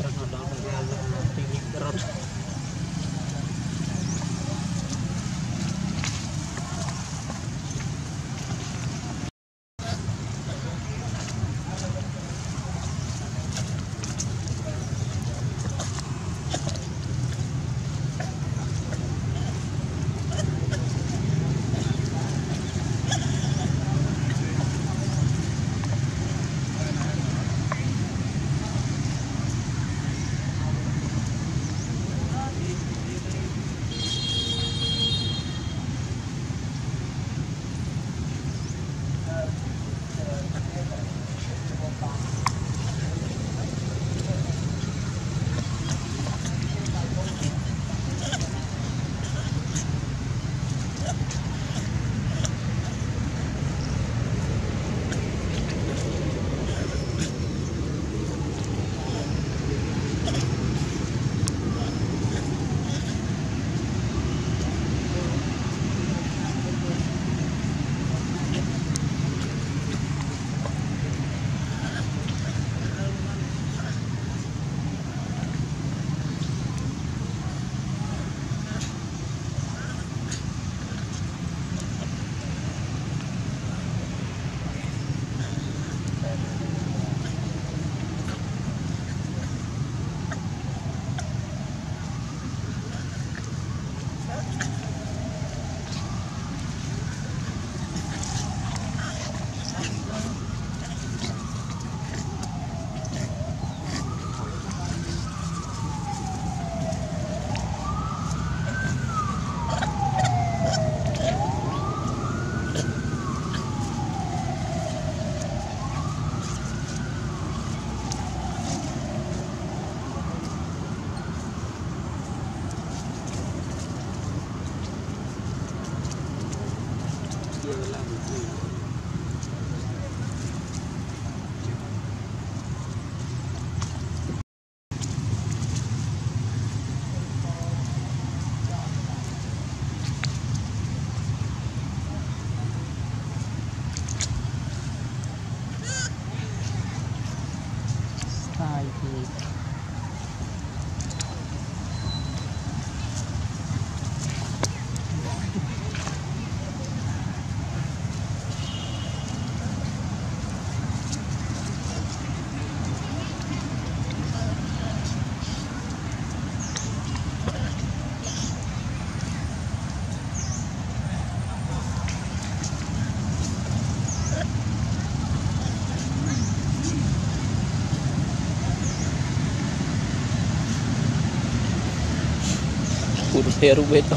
karena dalam yang tinggi terus. Cake. Puro Pero beto.